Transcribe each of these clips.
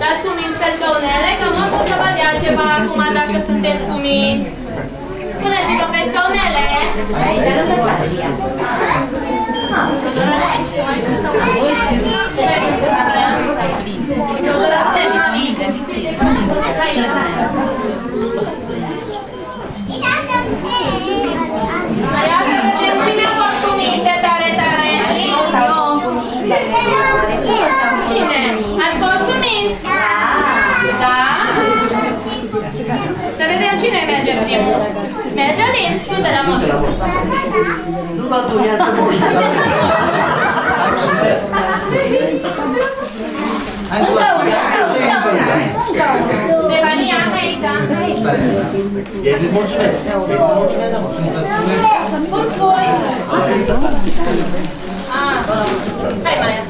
Dați cuminți pe scaunele, că nu pot să văd altceva acum dacă sunteți cuminți. Spuneți-vă pe scaunele. ne međertim. Međerim, tu da nam možemo. Tu da tu ja se možemo. Upravo, upravo. Stefanija, Anna Jezik moć ne, jezik moć ne da možemo. Pun svoj. Aj, Maja.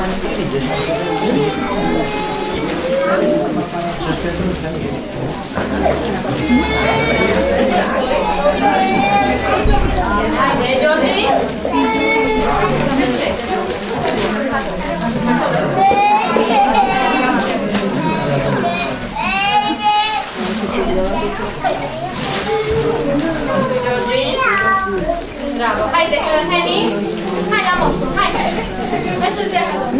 Bravo, hai, hai, hai, hai, hai, hai, hai, hai, hai, hai, hai, hai, hai, hai, hai,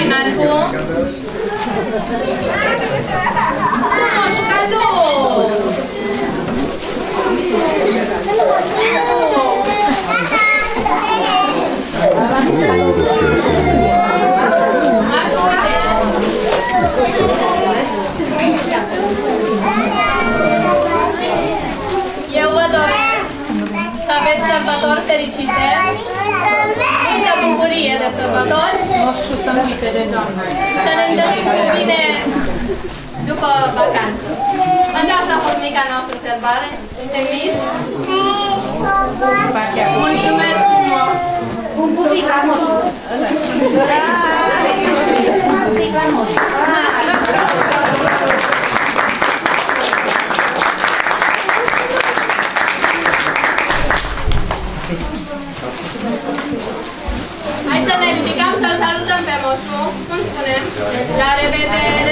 Hai cu mami. Hai, Marcu. Moșu, cadou. Marcu, uite. Eu vă doresc să aveți sărbători fericite, multă bucurie de sărbători, Moșu să nu uite de doamnă. să ne întâlnim cu bine după vacanță. Aceasta a fost mica noastră sărbare. Suntem mici. Mulțumesc frumos! Un pupic la moșu. lo scontrano, la rivedere.